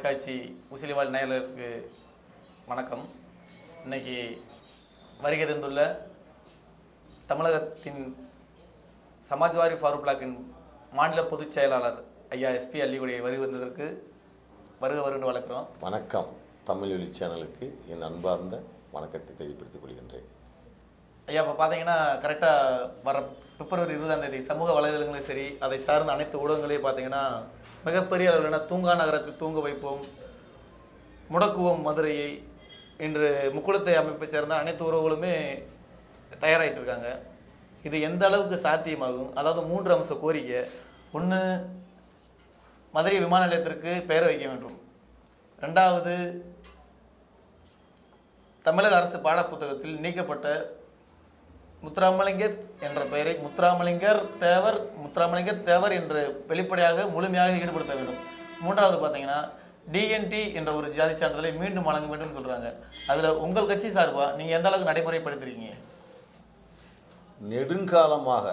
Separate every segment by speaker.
Speaker 1: தொலைக்காட்சி உசிலிவாழ் நேயர்களுக்கு வணக்கம். இன்னைக்கு வருகை தந்துள்ள தமிழகத்தின் சமாஜ்வாதி ஃபாரூக் பிளாக்கின் மாநில பொதுச் செயலாளர் ஐயா எஸ்பி அள்ளிகுடைய வருகை வந்ததற்கு வருக வருன்னு வளர்க்குறோம்.
Speaker 2: வணக்கம். தமிழொலி சேனலுக்கு என் அன்பார்ந்த வணக்கத்தை தெரியப்படுத்திக் கொள்கின்றேன்.
Speaker 1: ஐயா இப்போ பார்த்தீங்கன்னா கரெக்டாக வர பிப்ரவரி இருபதாம் தேதி சமூக வலைதளங்களும் சரி அதை சார்ந்த அனைத்து ஊடகங்களையும் பார்த்தீங்கன்னா மிகப்பெரிய அளவிலான தூங்கா நகரத்தை தூங்க வைப்போம் முடக்குவோம் மதுரையை இன்று முக்குளத்தை அமைப்பை சேர்ந்த அனைத்து உறவுகளுமே தயாராகிட்டு இருக்காங்க. இது எந்த அளவுக்கு சாத்தியமாகும்? அதாவது மூன்று அம்ச கோரிக்கை. ஒன்று மதுரை விமான நிலையத்திற்கு பெயர் வைக்க வேண்டும். ரெண்டாவது தமிழக அரசு பாடப்புத்தகத்தில் நீக்கப்பட்ட முத்துராமலிங்கர் என்ற பெயரை முத்துராமலிங்கர் தேவர் முத்துராமலிங்கர் தேவர் என்று வெளிப்படையாக முழுமையாக ஈடுபடுத்த வேண்டும். மூன்றாவது பார்த்தீங்கன்னா டிஎன்டி என்ற ஒரு ஜாதி சான்றிதழை மீண்டும் வழங்க வேண்டும் சொல்கிறாங்க அதில் உங்கள் கட்சி சார்பாக நீங்கள் எந்த அளவுக்கு நடைமுறைப்படுத்துறீங்க?
Speaker 2: நெடுங்காலமாக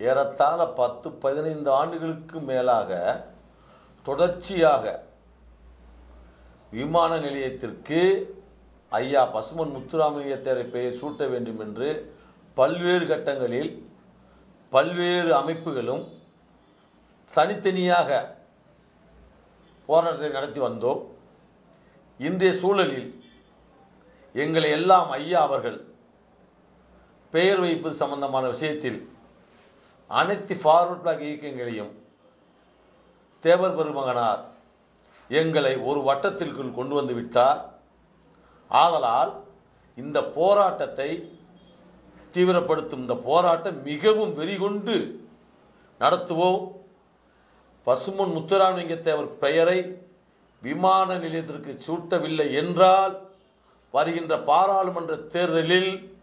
Speaker 2: ஏறத்தாழ பத்து பதினைந்து ஆண்டுகளுக்கு மேலாக தொடர்ச்சியாக விமான நிலையத்திற்கு ஐயா பசுமன் முத்துராமலிங்கத்தேரை பெயர் சூட்ட வேண்டும் என்று பல்வேறு கட்டங்களில் பல்வேறு அமைப்புகளும் தனித்தனியாக போராட்டத்தை நடத்தி வந்தோம். இன்றைய சூழலில் எங்களை எல்லாம் ஐயா அவர்கள் பெயர் வைப்பது சம்பந்தமான விஷயத்தில் அனைத்து ஃபார்வர்ட் பிளாக் இயக்கங்களையும் தேவர் பெருமகனார் எங்களை ஒரு வட்டத்திற்குள் கொண்டு வந்து விட்டார். ஆதலால் இந்த போராட்டத்தை தீவிரப்படுத்தும் இந்த போராட்டம் மிகவும் வெறிகொண்டு நடத்துவோம். பசுமன் முத்துராமலிங்க தேவர் பெயரை விமான நிலையத்திற்கு சூட்டவில்லை என்றால் வருகின்ற பாராளுமன்ற தேர்தலில்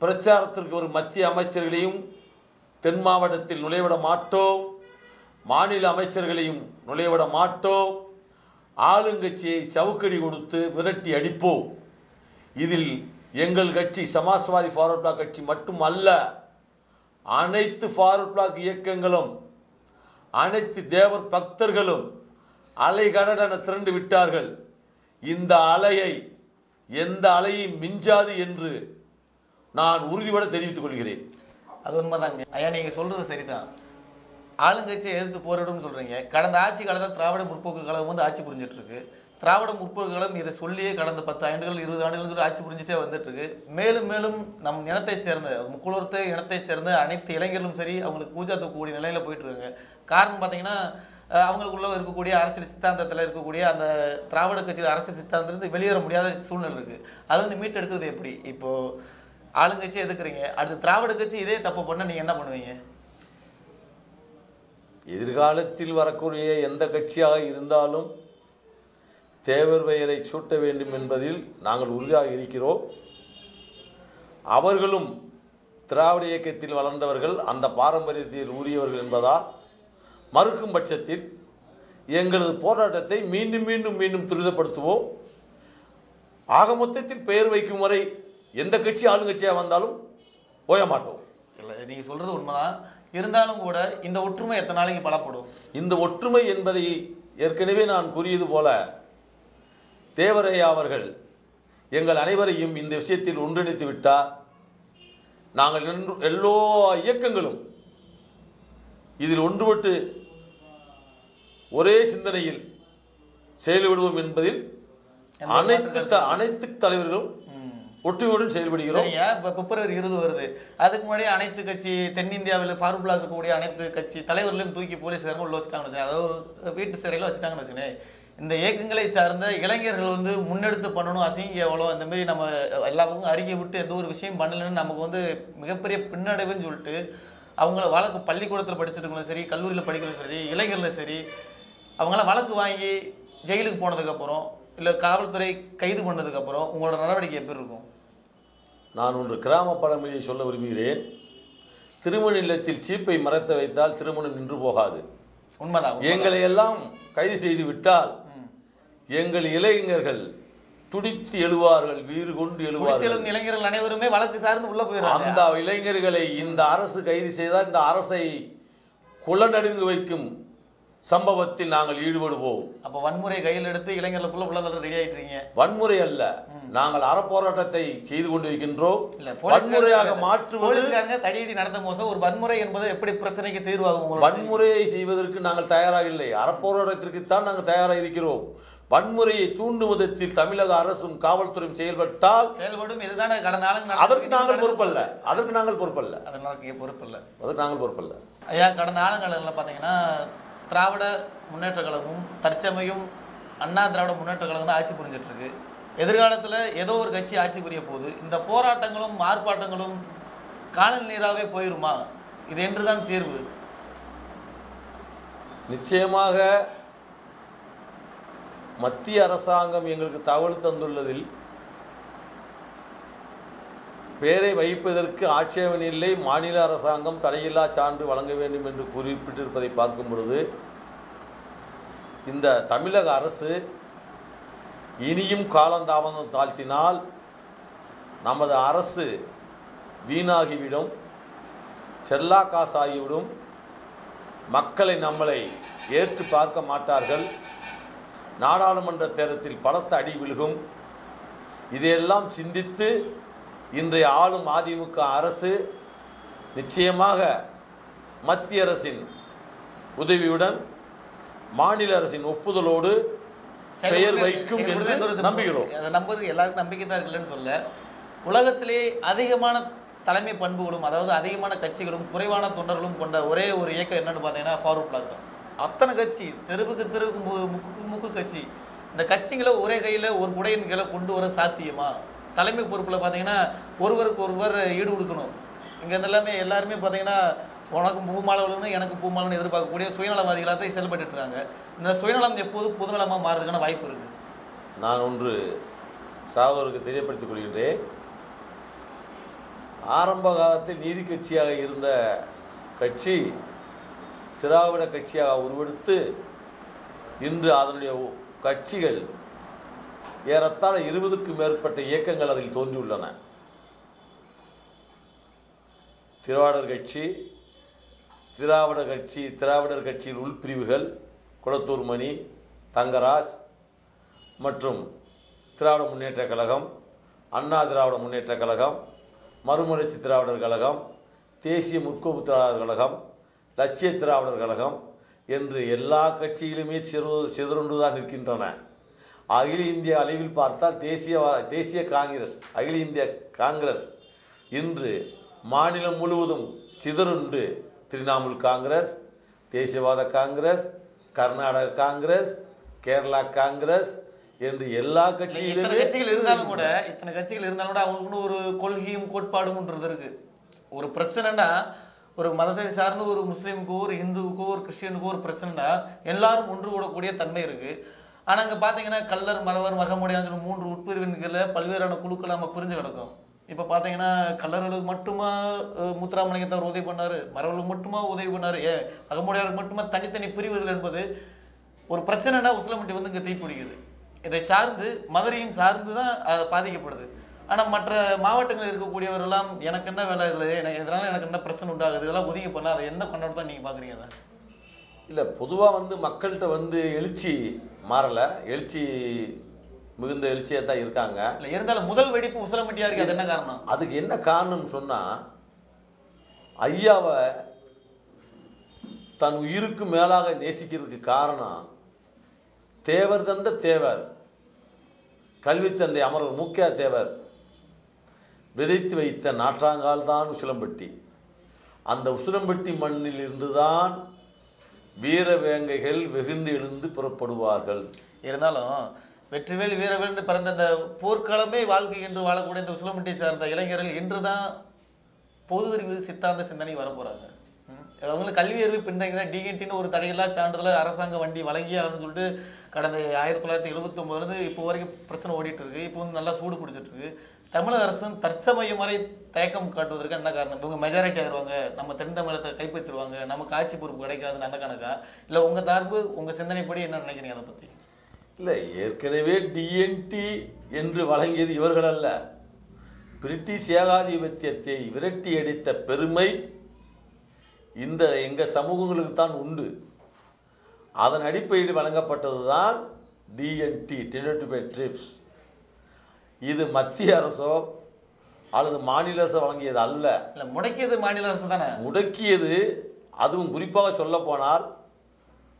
Speaker 2: பிரச்சாரத்திற்கு ஒரு மத்திய அமைச்சர்களையும் தென் மாவட்டத்தில் நுழைவிட மாட்டோம். மாநில அமைச்சர்களையும் நுழைவிட மாட்டோம். ஆளுங்கட்சியை சவுக்கடி கொடுத்து விரட்டி அடிப்போம். இதில் எங்கள் கட்சி சமாஜ்வாதி ஃபார்வர்ட் பிளாக் கட்சி மட்டும் அல்ல அனைத்து ஃபார்வர்ட் பிளாக் இயக்கங்களும் அனைத்து தேவர் பக்தர்களும் அலை கடன திரண்டு விட்டார்கள். இந்த அலையை எந்த அலையும் மிஞ்சாது என்று நான் உறுதிபட தெரிவித்துக் கொள்கிறேன்.
Speaker 1: அது உண்மைதாங்க. ஐயா நீங்கள் சொல்கிறது சரிதான். ஆளுங்கட்சியை எதிர்த்து போரிடும்னு சொல்கிறீங்க கடந்த ஆட்சி காலத்தில் திராவிட முற்போக்கு கழகம் வந்து ஆட்சி புரிஞ்சிட்ருக்கு திராவிட முற்போக்குகளும் இதை சொல்லியே கடந்த பத்து ஆண்டுகள் இருபது ஆண்டுகள் ஆட்சி புரிஞ்சுட்டே வந்துட்டு இருக்கு மேலும் மேலும் நம் இனத்தை சேர்ந்த அது முக்குளத்து இனத்தை சேர்ந்த அனைத்து இளைஞர்களும் சரி அவங்களுக்கு பூஜா தூக்கக்கூடிய நிலையில் போயிட்டுருக்காங்க. காரணம் பார்த்தீங்கன்னா அவங்களுக்குள்ள இருக்கக்கூடிய அரசியல் சித்தாந்தத்தில் இருக்கக்கூடிய அந்த திராவிட கட்சியில் அரசியல் சித்தாந்தத்திலிருந்து வெளியேற முடியாத சூழ்நிலை இருக்குது அது வந்து மீட்டெடுக்கிறது எப்படி? இப்போது ஆளுங்கட்சி எதுக்குறீங்க? அடுத்து திராவிட கட்சி இதே தப்பு பண்ண நீங்கள் என்ன பண்ணுவீங்க?
Speaker 2: எதிர்காலத்தில் வரக்கூடிய எந்த கட்சியாக இருந்தாலும் தேவர் பெயரை சூட்ட வேண்டும் என்பதில் நாங்கள் உறுதியாக இருக்கிறோம். அவர்களும் திராவிட இயக்கத்தில் வளர்ந்தவர்கள் அந்த பாரம்பரியத்தில் உரியவர்கள் என்பதால் மறுக்கும் பட்சத்தில் எங்களது போராட்டத்தை மீண்டும் மீண்டும் மீண்டும் துரிதப்படுத்துவோம். ஆக மொத்தத்தில் பெயர் வைக்கும் வரை எந்த கட்சி ஆளுங்கட்சியாக வந்தாலும் போய மாட்டோம்.
Speaker 1: இல்லை நீங்க சொல்றது உண்மைதான். இருந்தாலும் கூட இந்த ஒற்றுமை எத்தனை நாளைக்கு பலப்படும்?
Speaker 2: இந்த ஒற்றுமை என்பதை ஏற்கனவே நான் கூறியது போல தேவரையா அவர்கள் எங்கள் அனைவரையும் இந்த விஷயத்தில் ஒன்றிணைத்து விட்டார். நாங்கள் எல்லோ இயக்கங்களும் இதில் ஒன்றுபட்டு ஒரே சிந்தனையில் செயல்படுவோம் என்பதில் அனைத்து அனைத்து தலைவர்களும் ஒற்றுமையுடன் செயல்படுகிறோம்.
Speaker 1: இப்போ பிப்ரவரி இருபது வருது. அதுக்கு முன்னாடி அனைத்து கட்சி தென்னிந்தியாவில் ஃபார்முலா இருக்கக்கூடிய அனைத்து கட்சி தலைவர்களையும் தூக்கி போலீஸ்காரங்க உள்ள வச்சுட்டாங்கன்னு வச்சுக்கோங்க. அதாவது வீட்டு சிறையில் வச்சுட்டாங்கன்னு வச்சுக்கோங்க. இந்த இயக்கங்களை சார்ந்த இளைஞர்கள் வந்து முன்னெடுத்து பண்ணணும் அசிங்க எவ்வளோ இந்த மாதிரி நம்ம எல்லா பக்கமும் அறிக்கை விட்டு எந்த ஒரு விஷயம் பண்ணலைன்னு நமக்கு வந்து மிகப்பெரிய பின்னடைவுன்னு சொல்லிட்டு அவங்கள வழக்கு பள்ளிக்கூடத்தில் படிச்சிருக்கணும் சரி கல்லூரியில் படிக்கிறவங்களும் சரி இளைஞர்களும் சரி அவங்களாம் வழக்கு வாங்கி ஜெயிலுக்கு போனதுக்கப்புறம் இல்லை காவல்துறை கைது பண்ணதுக்கப்புறம் உங்களோட நடவடிக்கை எப்படி இருக்கும்?
Speaker 2: நான் ஒன்று கிராம பழமொழியை சொல்ல விரும்புகிறேன். திருமண இல்லத்தில் சீப்பை மறைத்து வைத்தால் திருமணம் நின்று போகாது.
Speaker 1: உண்மைதான்.
Speaker 2: எங்களை எல்லாம் கைது செய்து விட்டால் எங்கள் இளைஞர்கள் துடித்து எழுவார்கள் வீறு கொண்டு எழுவார்கள்.
Speaker 1: இளைஞர்கள் அனைவருமே வழக்கு சார்ந்து உள்ள போயிடுறாங்க.
Speaker 2: அந்த இளைஞர்களை இந்த அரசு கைது செய்தால் இந்த அரசை குலநடுங்கு வைக்கும் சம்பவத்தில் நாங்கள் ஈடுபடுவோம்.
Speaker 1: அப்ப வன்முறை கையில் எடுத்து இளைஞர்களுக்குள்ள உள்ள ரெடி ஆயிட்டு இருக்கீங்க
Speaker 2: வன்முறை அல்ல. நாங்கள் அறப்போராட்டத்தை செய்து கொண்டிருக்கின்றோம்.
Speaker 1: இல்ல
Speaker 2: வன்முறையாக மாற்றுவது
Speaker 1: தடியடி நடந்த மோசம். ஒரு வன்முறை என்பது எப்படி பிரச்சனைக்கு தீர்வாகும்
Speaker 2: வன்முறையை செய்வதற்கு நாங்கள் தயாராக இல்லை. அறப்போராட்டத்திற்குத்தான் நாங்கள் தயாராக இருக்கிறோம். வன்முறையை தூண்டும் விதத்தில் தமிழக அரசும் காவல்துறையும் செயல்பட்டால்
Speaker 1: செயல்படும். இதுதானே கடந்த
Speaker 2: அதற்கு நாங்கள் பொறுப்பல்ல. அதற்கு நாங்கள் பொறுப்பல்ல.
Speaker 1: அதற்கு பொறுப்பு இல்லை
Speaker 2: அதற்கு நாங்கள் பொறுப்பல்ல.
Speaker 1: ஐயா கடந்த ஆளுங்களில் பார்த்தீங்கன்னா திராவிட முன்னேற்ற கழகமும் தற்சமயம் அண்ணா திராவிட முன்னேற்ற கழகம் தான் ஆட்சி புரிஞ்சிட்ருக்கு. எதிர்காலத்தில் ஏதோ ஒரு கட்சி ஆட்சி புரிய போகுது இந்த போராட்டங்களும் ஆர்ப்பாட்டங்களும் காணல் நீராகவே போயிருமா? இது என்றுதான் தீர்வு.
Speaker 2: நிச்சயமாக மத்திய அரசாங்கம் எங்களுக்கு தகவல் தந்துள்ளதில் பெயரை வைப்பதற்கு ஆட்சேபனை இல்லை. மாநில அரசாங்கம் தடையில்லா சான்று வழங்க வேண்டும் என்று குறிப்பிட்டிருப்பதை பார்க்கும் பொழுது இந்த தமிழக அரசு இனியும் காலந்தாமதம் தாழ்த்தினால் நமது அரசு வீணாகிவிடும் செல்லா காசாகிவிடும். மக்களை நம்மளை ஏற்று பார்க்க மாட்டார்கள். நாடாளுமன்ற தேரத்தில் பலத்த அடி விழுகும். இதையெல்லாம் சிந்தித்து இன்றைய ஆளும் அதிமுக அரசு நிச்சயமாக மத்திய அரசின் உதவியுடன் மாநில அரசின் ஒப்புதலோடு பெயர் வைக்கும் என்று நம்புகிறோம்.
Speaker 1: நம்புறது எல்லாருக்கும் நம்பிக்கை தான் இருக்குல்லன்னு சொல்ல. உலகத்திலே அதிகமான தலைமை பண்புகளும் அதாவது அதிகமான கட்சிகளும் குறைவான தொண்டர்களும் கொண்ட ஒரே ஒரு இயக்கம் என்னன்னு பார்த்தீங்கன்னா ஃபாரூக் பிளாக் தான். அத்தனை கட்சி தெருவுக்கு தெருவுக்கு முக்கு முக்கு கட்சி. இந்த கட்சிகளை ஒரே கையில் ஒரு குடையின் கீழே கொண்டு வர சாத்தியமா? தலைமை பொறுப்பில் பார்த்தீங்கன்னா ஒருவருக்கு ஒருவர் ஈடு கொடுக்கணும். இங்கே எல்லாமே எல்லாருமே பார்த்தீங்கன்னா உனக்கு பூமாலை எனக்கு பூமாலன்னு எதிர்பார்க்கக்கூடிய சுயநலவாதிகளாக தான் செயல்பட்டு இருக்காங்க இந்த சுயநலம் எப்போது பொதுநலமாக மாறுறதுக்கான வாய்ப்பு இருக்குது
Speaker 2: நான் ஒன்று சாகோருக்கு தெரியப்படுத்திக் கொள்கின்றேன். ஆரம்ப காலத்தில் நீதி கட்சியாக இருந்த கட்சி திராவிட கட்சியாக உருவெடுத்து இன்று அதனுடைய கட்சிகள் ஏறத்தாழ இருபதுக்கும் மேற்பட்ட இயக்கங்கள் அதில் தோன்றியுள்ளன. திராவிடர் கட்சி திராவிட கட்சி திராவிடர் கட்சியின் உள்பிரிவுகள் குளத்தூர் மணி தங்கராஜ் மற்றும் திராவிட முன்னேற்றக் கழகம் அண்ணா திராவிட முன்னேற்றக் கழகம் மறுமலர்ச்சி திராவிடர் கழகம் தேசிய முற்போக்கு திராவிடர் கழகம் லட்சிய திராவிடர் கழகம் என்று எல்லா கட்சியிலுமே சிறு சிதறுண்டு தான் நிற்கின்றன. அகில இந்திய அளவில் பார்த்தால் தேசிய தேசிய காங்கிரஸ் அகில இந்திய காங்கிரஸ். இன்று மாநிலம் முழுவதும் சிதறுண்டு திரிணாமுல் காங்கிரஸ் தேசியவாத காங்கிரஸ் கர்நாடக காங்கிரஸ் கேரளா காங்கிரஸ் என்று எல்லா கட்சியிலுமே
Speaker 1: கட்சிகள் இருந்தாலும் கூட இத்தனை கட்சிகள் இருந்தாலும் கூட அவங்களுக்குன்னு ஒரு கொள்கையும் கோட்பாடும்ன்றது இருக்கு. ஒரு பிரச்சனைனா ஒரு மதத்தை சார்ந்து ஒரு முஸ்லீமுக்கோ ஒரு இந்துவுக்கோ ஒரு கிறிஸ்டியனுக்கோ ஒரு பிரச்சனைனா எல்லாரும் ஒன்று கூடக்கூடிய தன்மை இருக்கு. ஆனால் இங்கே பார்த்தீங்கன்னா கல்லர் மறவர் மகமுடையான மூன்று உட்பிரிவின்களை பல்வேறான குழுக்கள் நம்ம புரிஞ்சு கிடக்கும். இப்போ பார்த்தீங்கன்னா கல்லர்களுக்கு மட்டுமா முத்துராமலிங்கத்தவர் அவர் உதவி பண்ணார்? மறவர்களுக்கு மட்டுமா உதவி பண்ணார்? ஏன்? அகமுடையாருக்கு மட்டுமா தனித்தனி பிரிவுகள் என்பது ஒரு பிரச்சனைனா உசிலமட்டி வந்து இங்கே தீப்பிடிக்குது. இதை சார்ந்து மதுரையும் சார்ந்து தான் அது பாதிக்கப்படுது. ஆனால் மற்ற மாவட்டங்களில் இருக்கக்கூடியவரெல்லாம் எனக்கு என்ன வேலை இதில் எனக்கு இதனால எனக்கு என்ன பிரச்சனை உண்டாகுது? இதெல்லாம் ஒதுங்கி பண்ணால் அதை எந்த கொண்டாடத்தான் நீங்கள் பார்க்குறீங்க அதை?
Speaker 2: இல்லை பொதுவாக வந்து மக்கள்கிட்ட வந்து எழுச்சி மாறலை. எழுச்சி மிகுந்த எழுச்சியாக தான் இருக்காங்க.
Speaker 1: இல்லை இருந்தாலும் முதல் வெடிப்பு உசிலம்பட்டியாக இருக்கு அது என்ன காரணம்?
Speaker 2: அதுக்கு என்ன காரணம்னு சொன்னால் ஐயாவை தன் உயிருக்கு மேலாக நேசிக்கிறதுக்கு காரணம் தேவர் தந்த தேவர் கல்வி தந்தை அமரர் முக்கிய தேவர் விதைத்து வைத்த நாற்றாங்கால் தான் உசிலம்பட்டி. அந்த உசிலம்பட்டி மண்ணில் இருந்துதான் வீர வேங்கைகள் வெகுண்டு எழுந்து புறப்படுவார்கள்.
Speaker 1: இருந்தாலும் வெற்றிவேல் வீரவேல்னு பிறந்த அந்த போர்க்களமே வாழ்க்கை என்று வாழக்கூடிய இந்த உசுலமட்டியை சார்ந்த இளைஞர்கள் இன்று தான் பொது அறிவு சித்தாந்த சிந்தனை வர போகிறாங்க அவங்களுக்கு கல்வி அறிவு பின்தங்கி தான் டிஎன்டின்னு ஒரு தடையில்லா சான்றிதழ் அரசாங்க வண்டி வழங்கி ஆகணும்னு சொல்லிட்டு கடந்த ஆயிரத்தி தொள்ளாயிரத்தி எழுபத்தொம்போதுலேருந்து இப்போ வரைக்கும் பிரச்சனை ஓடிட்டு இருக்கு. இப்போ வந்து நல்லா சூடு பிடிச்சிட்டு இருக்கு. தமிழக அரசும் தற்சமயம் வரை தயக்கம் காட்டுவதற்கு என்ன காரணம்? இவங்க மெஜாரிட்டி ஆயிடுவாங்க நம்ம தென் தமிழகத்தை கைப்பற்றிடுவாங்க. நமக்கு ஆட்சி பொறுப்பு கிடைக்காதுன்னு அந்த கணக்கா? இல்லை உங்கள் சார்பு உங்கள் சிந்தனைப்படி என்ன நினைக்கிறீங்க அதை பற்றி
Speaker 2: இல்லை ஏற்கனவே டிஎன்டி என்று வழங்கியது இவர்கள் அல்ல. பிரிட்டிஷ் ஏகாதிபத்தியத்தை விரட்டி அடித்த பெருமை இந்த எங்கள் சமூகங்களுக்கு தான் உண்டு. அதன் அடிப்படையில் வழங்கப்பட்டது தான் டிஎன்டி டெனோட்டிபை ட்ரிப்ஸ் இது மத்திய அரசோ அல்லது மாநில அரசோ வழங்கியது அல்ல.
Speaker 1: இல்ல முடக்கியது மாநில அரசு தானே?
Speaker 2: முடக்கியது அதுவும் குறிப்பாக சொல்லப்போனால்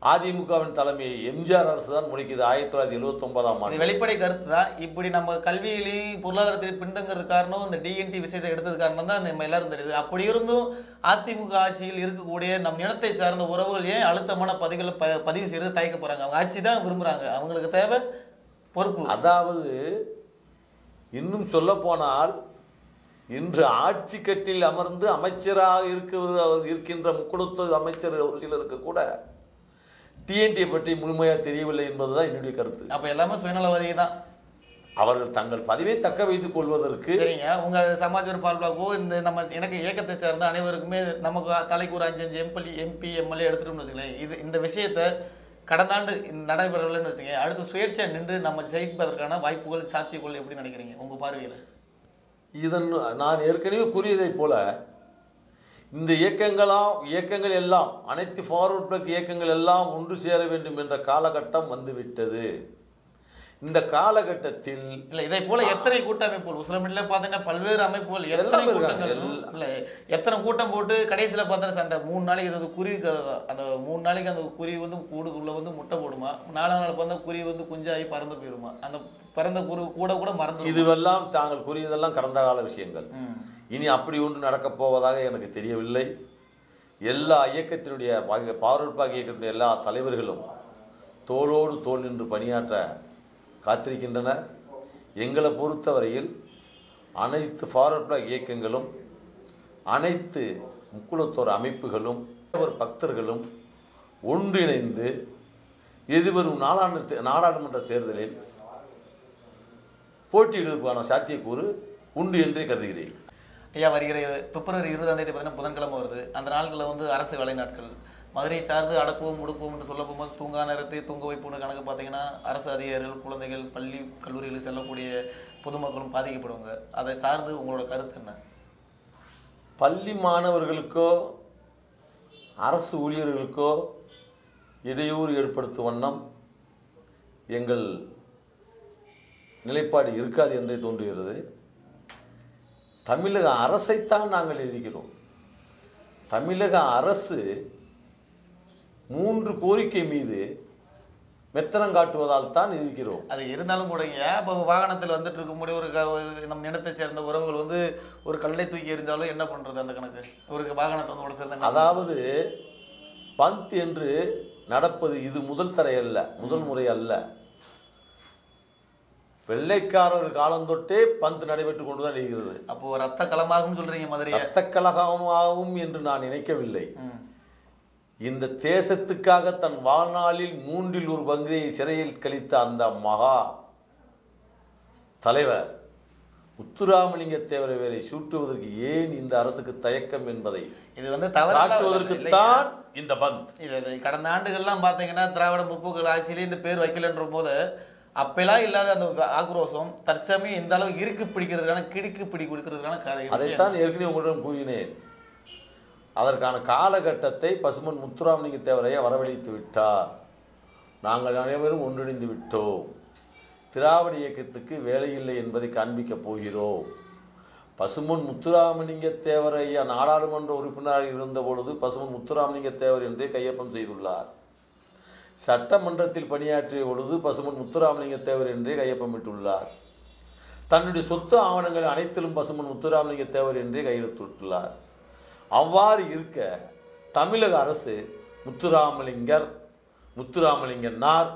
Speaker 2: அதிமுகவின் தலைமையை எம்ஜிஆர் அரசு தான் முடக்கியது ஆயிரத்தி தொள்ளாயிரத்தி எழுபத்தொன்பதாம் ஆண்டு.
Speaker 1: வெளிப்படை கருத்து தான். இப்படி நம்ம கல்வியிலையும் பொருளாதாரத்தில் பின்தங்கிறது காரணம் இந்த டிஎன்டி விஷயத்தை எடுத்தது காரணம் தான் நம்ம எல்லாரும் தெரியுது. அப்படி இருந்தும் அதிமுக ஆட்சியில் இருக்கக்கூடிய நம் இனத்தை சார்ந்த உறவுகள் ஏன் அழுத்தமான பதிவுகளை ப பதிவு செய்யறது தயக்க போறாங்க? அவங்க ஆட்சி தான் விரும்புறாங்க. அவங்களுக்கு தேவை பொறுப்பு.
Speaker 2: அதாவது இன்னும் சொல்லப்போனால் இன்று ஆட்சி கட்டில் அமர்ந்து அமைச்சராக இருக்கிறது இருக்கின்ற முக்குளத்து அமைச்சர் ஒரு சிலருக்கு கூட டிஎன்டியை பற்றி முழுமையாக தெரியவில்லை என்பதுதான் என்னுடைய கருத்து.
Speaker 1: அப்ப எல்லாமே சுயநலவாதி தான்.
Speaker 2: அவர்கள் தங்கள் பதிவை தக்க வைத்துக் கொள்வதற்கு
Speaker 1: சரிங்க. உங்க சமாஜ்வாடி பால்பாக்கோ இந்த நம்ம எனக்கு இயக்கத்தை சேர்ந்த அனைவருக்குமே நமக்கு தலைக்கு ஒரு அஞ்சு அஞ்சு எம்பி எம்பி எம்எல்ஏ எடுத்துட்டோம்னு வச்சுக்கலேன் இது இந்த விஷயத்தை கடந்த ஆண்டு இந்த நடைபெறவில்லைன்னு வச்சுங்க அடுத்து சுயேட்சை நின்று நம்ம ஜெயிப்பதற்கான வாய்ப்புகள் சாத்தியக்குள் எப்படி நினைக்கிறீங்க? உங்கள் பார்வையில்.
Speaker 2: இதன் நான் ஏற்கனவே கூறியதைப் போல இந்த இயக்கங்களாம் இயக்கங்கள் எல்லாம் அனைத்து ஃபார்வர்ட் பிளக் இயக்கங்கள் எல்லாம் ஒன்று சேர வேண்டும் என்ற காலகட்டம் வந்துவிட்டது. இந்த காலகட்டத்தில்
Speaker 1: இல்ல இதை போல எத்தனை கூட்டமைப்புகள்? உசிலமில்ல பாத்தீங்கன்னா பல்வேறு அமைப்புகள் எத்தனை. கூட்டங்கள்? இல்ல எத்தனை கூட்டம் போட்டு கடைசியில பார்த்தா சண்டை? மூணு நாளைக்கு இது குருவி அந்த மூணு நாளைக்கு அந்த குருவி வந்து கூடுக்குள்ள வந்து முட்டை போடுமா? நாலாம் நாள் பார்த்தா குருவி வந்து குஞ்சாகி பறந்து போயிருமா? அந்த பறந்த குரு கூட கூட மறந்து
Speaker 2: இதுவெல்லாம் தாங்கள் கூறியதெல்லாம் கடந்த கால விஷயங்கள். இனி அப்படி ஒன்று நடக்கப் போவதாக எனக்கு தெரியவில்லை. எல்லா இயக்கத்தினுடைய பார்வர்ட் பிளாக் இயக்கத்தினுடைய எல்லா தலைவர்களும் தோளோடு தோள் நின்று பணியாற்ற காத்திருக்கின்றனர். எங்களை பொறுத்தவரையில் அனைத்து ஃபார்வர்ட் பிளாக் இயக்கங்களும் அனைத்து முக்குளத்தோர் அமைப்புகளும் ஒரு பக்தர்களும் ஒன்றிணைந்து எதிர்வரும் நாடாளு நாடாளுமன்ற தேர்தலில் போட்டியிடுவதற்கான சாத்தியக்கூறு உண்டு என்றே கருதுகிறேன்.
Speaker 1: ஐயா வருகிற பிப்ரவரி இருபதாம் தேதி பார்த்தீங்கன்னா புதன்கிழமை வருது. அந்த நாட்களில் வந்து அரசு வேலை நாட்கள் மதுரை சார்ந்து அடக்குவோம் முடுக்குவோம் என்று சொல்ல போகும்போது தூங்கா நேரத்தை தூங்க வைப்புன்னு கணக்கு பார்த்தீங்கன்னா அரசு அதிகாரிகள் குழந்தைகள் பள்ளி கல்லூரிகளுக்கு செல்லக்கூடிய பொதுமக்களும் பாதிக்கப்படுவாங்க. அதை சார்ந்து உங்களோட கருத்து என்ன?
Speaker 2: பள்ளி மாணவர்களுக்கோ அரசு ஊழியர்களுக்கோ இடையூறு ஏற்படுத்தும் வண்ணம் எங்கள் நிலைப்பாடு இருக்காது என்றே தோன்றுகிறது. தமிழக அரசைத்தான் நாங்கள் எதிர்க்கிறோம். தமிழக அரசு மூன்று கோரிக்கை மீது மெத்தனம் காட்டுவதால் தான் எதிர்க்கிறோம்
Speaker 1: அது இருந்தாலும் கூட ஏன் இப்போ வாகனத்தில் வந்துட்டு இருக்கும்போது ஒரு நம் இனத்தை சேர்ந்த உறவுகள் வந்து ஒரு கல்லை தூக்கி எறிஞ்சாலும் என்ன பண்ணுறது அந்த கணக்கு? ஒரு வாகனத்தை வந்து உடச்சிருந்தாங்க
Speaker 2: அதாவது பந்த் என்று நடப்பது இது முதல் தரை அல்ல முதல் முறை அல்ல. வெள்ளைக்காரர் காலந்தொட்டே பந்த் நடைபெற்று கொண்டுதான் இருக்கிறது.
Speaker 1: அப்போ ரத்த களமாகும் சொல்றீங்க மதுரையை.
Speaker 2: ரத்தக்கலகமாகவும் என்று நான் நினைக்கவில்லை. இந்த தேசத்துக்காக தன் வாழ்நாளில் மூன்றில் ஒரு பகுதியை சிறையில் கழித்த அந்த மகா தலைவர் முத்துராமலிங்க தேவரவேரை சூட்டுவதற்கு ஏன் இந்த அரசுக்கு தயக்கம் என்பதை
Speaker 1: இது வந்து
Speaker 2: காட்டுவதற்குத்தான் இந்த பந்த்.
Speaker 1: இல்ல கடந்த ஆண்டுகள்லாம் பார்த்தீங்கன்னா திராவிட முற்போக்கு ஆட்சியிலே இந்த பேர் வைக்கலன்ற போது அப்பெல்லாம் இல்லாத அந்த ஆக்ரோஷம் தற்சமயம் இந்த அளவுக்கு இருக்கு பிடிக்கிறதுக்கான கிடுக்கு பிடி கொடுக்கறதுக்கான காரணம் விஷயம்.
Speaker 2: அதைத்தான் ஏற்கனவே உங்களிடம் கூறினேன். அதற்கான காலகட்டத்தை பசுமன் முத்துராமலிங்க தேவரையை வரவழைத்து விட்டார். நாங்கள் அனைவரும் ஒன்றிணைந்து விட்டோம். திராவிட இயக்கத்துக்கு வேலையில்லை என்பதை காண்பிக்கப் போகிறோம். பசுமன் முத்துராமலிங்க தேவரையா நாடாளுமன்ற உறுப்பினராக இருந்த பொழுது பசுமன் முத்துராமலிங்க தேவர் என்றே கையொப்பம் செய்துள்ளார். சட்டமன்றத்தில் பணியாற்றிய பொழுது பசுமன் முத்துராமலிங்க தேவர் என்றே கையொப்பமிட்டுள்ளார் தன்னுடைய சொத்து ஆவணங்கள் அனைத்திலும் பசுமன் முத்துராமலிங்க தேவர் என்றே கையெழுத்திட்டுள்ளார் அவ்வாறு இருக்க தமிழக அரசு முத்துராமலிங்கர் முத்துராமலிங்கனார்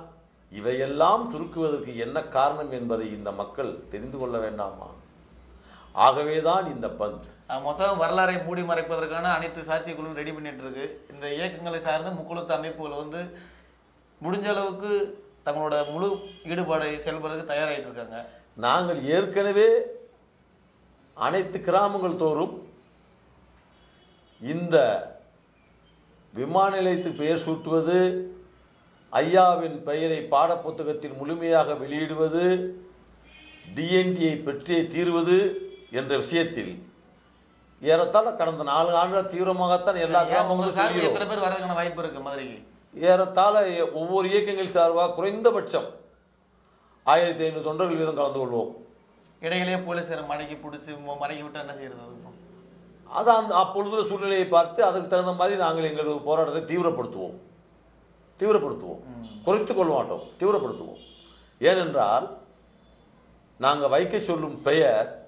Speaker 2: இவையெல்லாம் சுருக்குவதற்கு என்ன காரணம் என்பதை இந்த மக்கள் தெரிந்து கொள்ள வேண்டாமா? ஆகவேதான் இந்த பந்த்.
Speaker 1: மொத்தம் வரலாறை மூடி மறைப்பதற்கான அனைத்து சாத்தியங்களும் ரெடி பண்ணிட்டு இருக்கு இந்த இயக்கங்களை சார்ந்த முக்குளத்து அமைப்புகள் வந்து முடிஞ்ச அளவுக்கு தங்களோட முழு ஈடுபாடை செயல்படுறதுக்கு தயாராகிட்டு இருக்காங்க
Speaker 2: நாங்கள் ஏற்கனவே அனைத்து கிராமங்கள் தோறும் இந்த விமான நிலையத்துக்கு பெயர் சூட்டுவது ஐயாவின் பெயரை பாடப்புத்தகத்தில் முழுமையாக வெளியிடுவது டிஎன்டியை பெற்றே தீர்வது என்ற விஷயத்தில் ஏறத்தாழ கடந்த நாலு ஆண்டுகள் தீவிரமாகத்தான் எல்லா கிராமங்களும் சொல்கிறோம்
Speaker 1: வரதுக்கான வாய்ப்பு இருக்கு மதுரைக்கு?
Speaker 2: ஏறத்தாழ ஒவ்வொரு இயக்கங்கள் சார்பாக குறைந்தபட்சம் ஆயிரத்தி ஐநூறு தொண்டர்கள் வீதம் கலந்து கொள்வோம்.
Speaker 1: இடையிலேயே போலீஸாரை மடக்கி பிடிச்சி மடக்கி விட்டா என்ன செய்யறது அதுக்கும்
Speaker 2: அது அந்த அப்பொழுதுள்ள சூழ்நிலையை பார்த்து அதுக்கு தகுந்த மாதிரி நாங்கள் எங்கள் போராட்டத்தை தீவிரப்படுத்துவோம். தீவிரப்படுத்துவோம். குறைத்துக் கொள்ள மாட்டோம். தீவிரப்படுத்துவோம். ஏனென்றால் நாங்கள் வைக்க சொல்லும் பெயர்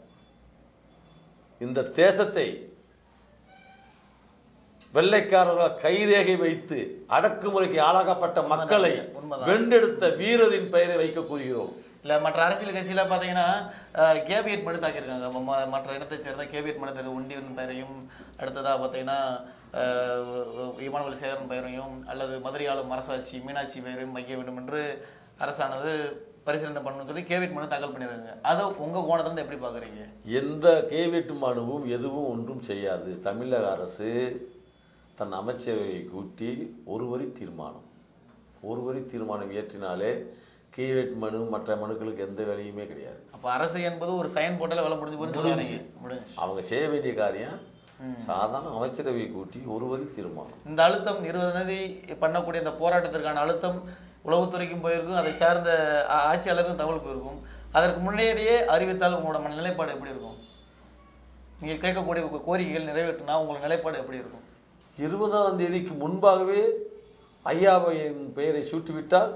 Speaker 2: இந்த தேசத்தை வெள்ளைக்காரர்கள் கைரேகை வைத்து அடக்குமுறைக்கு ஆளாகப்பட்ட மக்களை. வென்றெடுத்த வீரரின் பெயரை வைக்க கூறுகிறோம்.
Speaker 1: இல்லை மற்ற அரசியல் கட்சியில் பார்த்தீங்கன்னா கேபியட் மனு தாக்கியிருக்காங்க. ம- ம- மற்ற இனத்தை சேர்ந்த கேபியட் மனு தரு உண்டியன் பெயரையும் அடுத்ததாக பார்த்தீங்கன்னா அஹ், இமானுவல் சேகரன் பெயரையும் அல்லது மதுரை ஆளும் அரசாட்சி மீனாட்சி பெயரையும் வைக்க வேண்டும் என்று அரசானது பரிசீலனை பண்ணணும்னு சொல்லி கேவிட் மனு தாக்கல் பண்ணிடுறாங்க அதை உங்கள் கோணத்துலேருந்து எப்படி பார்க்குறீங்க
Speaker 2: எந்த கேவிட் மனுவும் எதுவும் ஒன்றும் செய்யாது. தமிழக அரசு தன் அமைச்சரவையை கூட்டி ஒரு வரி தீர்மானம் ஒரு வரி தீர்மானம் இயற்றினாலே கேவிட் மனு மற்ற மனுக்களுக்கு எந்த வேலையுமே கிடையாது.
Speaker 1: அப்ப அரசு என்பது ஒரு சைன் போட்டாலே வேலை முடிஞ்சு. முடிஞ்சு.
Speaker 2: அவங்க செய்ய வேண்டிய காரியம் சாதாரண அமைச்சரவையை கூட்டி ஒரு வரி தீர்மானம்.
Speaker 1: இந்த அழுத்தம் இருபது பண்ணக்கூடிய இந்த போராட்டத்திற்கான அழுத்தம் உளவுத்துறைக்கும் போயிருக்கும் அதை சார்ந்த ஆட்சியாளருக்கும் தகவல் போயிருக்கும். அதற்கு முன்னேறியே அறிவித்தால் உங்களோட மன நிலைப்பாடு எப்படி இருக்கும்? நீங்க கேட்கக்கூடிய கோரிக்கைகள் நிறைவேற்றினா உங்களோட நிலைப்பாடு எப்படி இருக்கும்?
Speaker 2: இருபதாம் தேதிக்கு முன்பாகவே ஐயாவின் பெயரை சூட்டிவிட்டால்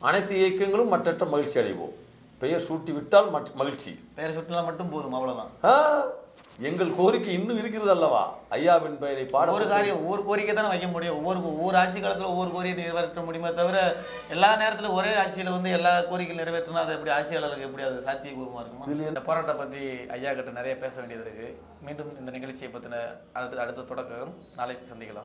Speaker 2: அனைத்து இயக்கங்களும் மற்றற்ற மகிழ்ச்சி அடைவோம். பெயர் சூட்டிவிட்டால் மற்ற மகிழ்ச்சி.
Speaker 1: பெயர் சுற்றுலா மட்டும் போதும் அவ்வளவுதான்.
Speaker 2: ஆ, எங்கள் கோரிக்கை இன்னும் இருக்கிறது அல்லவா ஐயாவின் பெயரை பாட
Speaker 1: ஒவ்வொரு காரியம் ஒவ்வொரு கோரிக்கை தானே வைக்க முடியும். ஒவ்வொரு ஒவ்வொரு ஆட்சி காலத்துல ஒவ்வொரு கோரிக்கை நிறைவேற்ற முடியுமே தவிர எல்லா நேரத்துல ஒரே ஆட்சியில வந்து எல்லா கோரிக்கைகள் நிறைவேற்றினா அது எப்படி ஆட்சியாளருக்கு எப்படி அது சாத்தியக்கூறுமா இருக்குமா? இந்த போராட்டம் பத்தி ஐயா கிட்ட நிறைய பேச வேண்டியது இருக்கு. மீண்டும் இந்த நிகழ்ச்சியை பத்தின அடுத்த அடுத்த தொடக்கம். நாளைக்கு சந்திக்கலாம்.